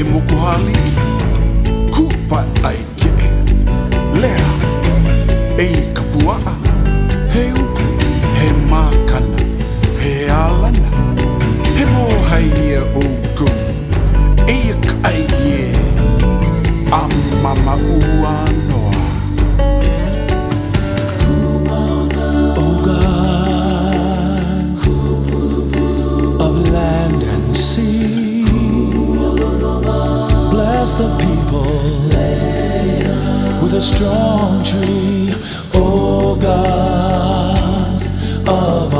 e moku hali. Kupa ai ke Lea. E i ka pua'a. He uku. He mākana. He alana He mohai ia o go E ka ai e. a strong tree. Oh God of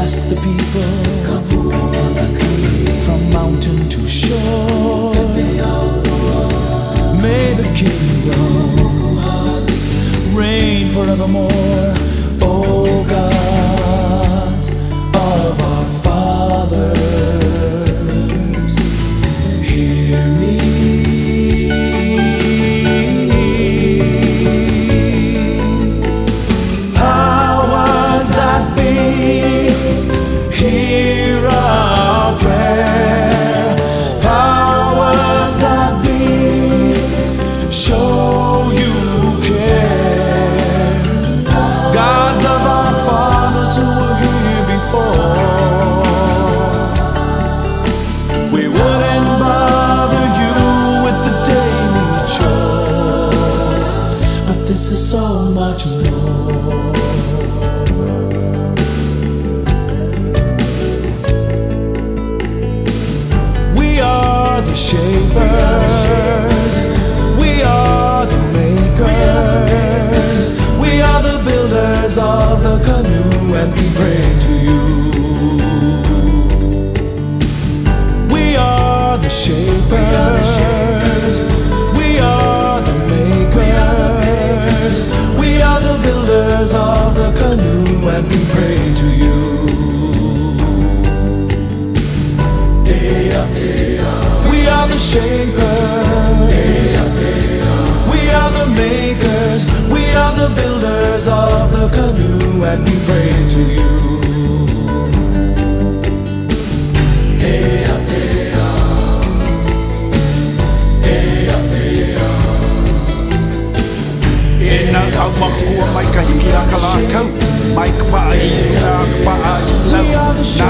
Bless the people from mountain to shore. May the kingdom reign forevermore. This is so much more. We are the shapers. We are the makers. We are the builders of the canoe, and we pray to you. We are the shapers. Canoe, and we pray to you. We are the shapers. We are the makers. We are the builders of the canoe, and we pray. ma mai ka hiki a ka lākau. Mai ka paa i, ka paa ka paa i, ka